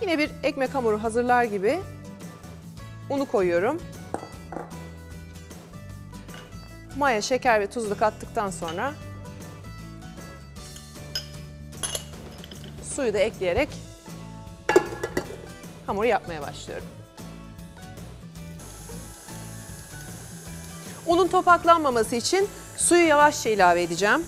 Yine bir ekmek hamuru hazırlar gibi unu koyuyorum. Maya, şeker ve tuzlu kattıktan sonra suyu da ekleyerek hamuru yapmaya başlıyorum. Unun topaklanmaması için suyu yavaşça ilave edeceğim.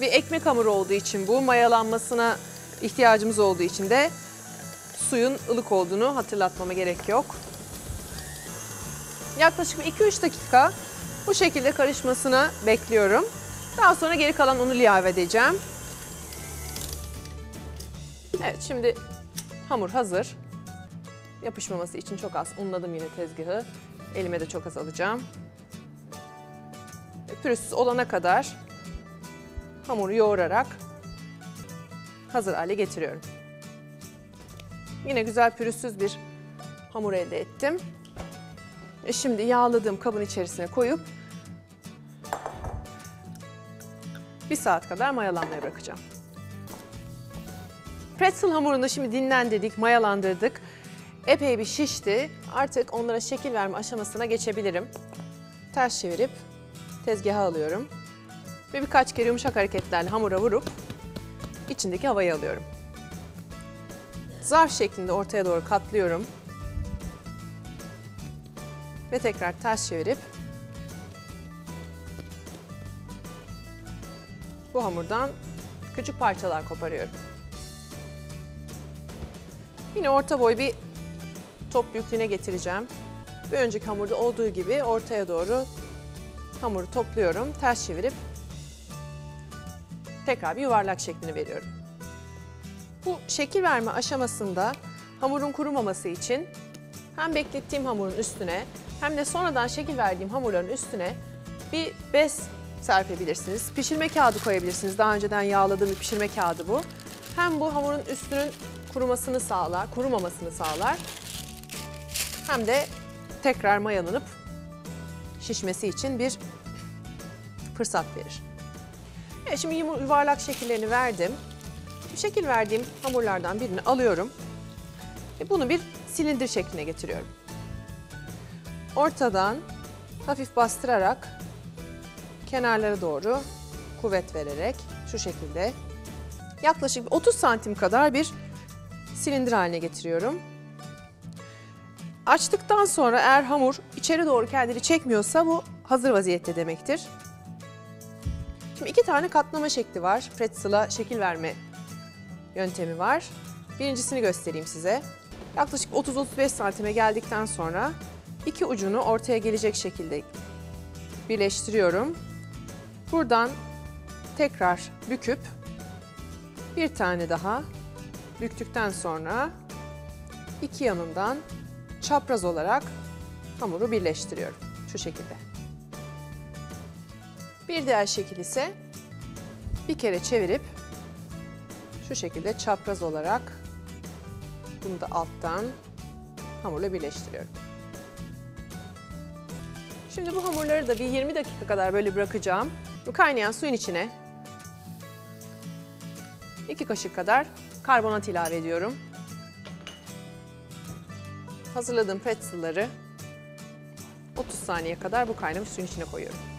Bir ekmek hamuru olduğu için bu mayalanmasına ihtiyacımız olduğu için de suyun ılık olduğunu hatırlatmama gerek yok. Yaklaşık 2-3 dakika bu şekilde karışmasını bekliyorum. Daha sonra geri kalan unu ilave edeceğim. Evet şimdi hamur hazır. Yapışmaması için çok az unladım yine tezgahı. Elime de çok az alacağım. Pürüzsüz olana kadar hamuru yoğurarak hazır hale getiriyorum. Yine güzel pürüzsüz bir hamur elde ettim. E şimdi yağladığım kabın içerisine koyup bir saat kadar mayalanmaya bırakacağım. Pretzel hamurunu şimdi dinlendirdik, mayalandırdık. Epey bir şişti. Artık onlara şekil verme aşamasına geçebilirim. Ters çevirip tezgaha alıyorum. Ve birkaç kere yumuşak hareketlerle hamura vurup içindeki havayı alıyorum. Zarf şeklinde ortaya doğru katlıyorum. Ve tekrar ters çevirip bu hamurdan küçük parçalar koparıyorum. Yine orta boy bir top büyüklüğüne getireceğim. Bir önceki hamurda olduğu gibi ortaya doğru hamuru topluyorum. Ters çevirip tekrar bir yuvarlak şeklini veriyorum. Bu şekil verme aşamasında hamurun kurumaması için hem beklettiğim hamurun üstüne hem de sonradan şekil verdiğim hamurların üstüne bir bez serpebilirsiniz. Pişirme kağıdı koyabilirsiniz. Daha önceden yağladığım bir pişirme kağıdı bu. Hem bu hamurun üstünün kurumasını sağlar, kurumamasını sağlar. Hem de tekrar mayalanıp şişmesi için bir fırsat verir. Evet, şimdi yuvarlak şekillerini verdim. Şekil verdiğim hamurlardan birini alıyorum. Ve bunu bir silindir şekline getiriyorum. Ortadan hafif bastırarak kenarlara doğru kuvvet vererek şu şekilde yaklaşık 30 santim kadar bir silindir haline getiriyorum. Açtıktan sonra eğer hamur içeri doğru kendini çekmiyorsa bu hazır vaziyette demektir. Şimdi iki tane katlama şekli var. Pretzel'a şekil verme yöntemi var. Birincisini göstereyim size. Yaklaşık 30-35 santime geldikten sonra iki ucunu ortaya gelecek şekilde birleştiriyorum. Buradan tekrar büküp bir tane daha büktükten sonra iki yanından çapraz olarak hamuru birleştiriyorum. Şu şekilde. Bir diğer şekil ise bir kere çevirip şu şekilde çapraz olarak bunu da alttan hamurla birleştiriyorum. Şimdi bu hamurları da bir 20 dakika kadar böyle bırakacağım. Bu kaynayan suyun içine 2 kaşık kadar karbonat ilave ediyorum. Hazırladığım pretzelları 30 saniye kadar bu kaynamış suyun içine koyuyorum.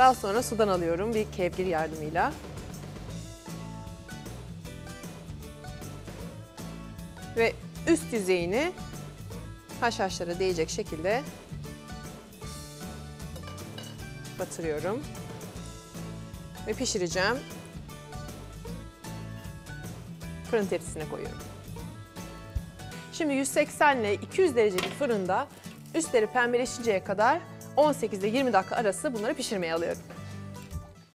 Daha sonra sudan alıyorum bir kevgir yardımıyla. Ve üst yüzeyini haşhaşlara değecek şekilde batırıyorum. Ve pişireceğim. Fırın tepsisine koyuyorum. Şimdi 180 ile 200 derecelik fırında üstleri pembeleşinceye kadar 18 ile 20 dakika arası bunları pişirmeye alıyorum.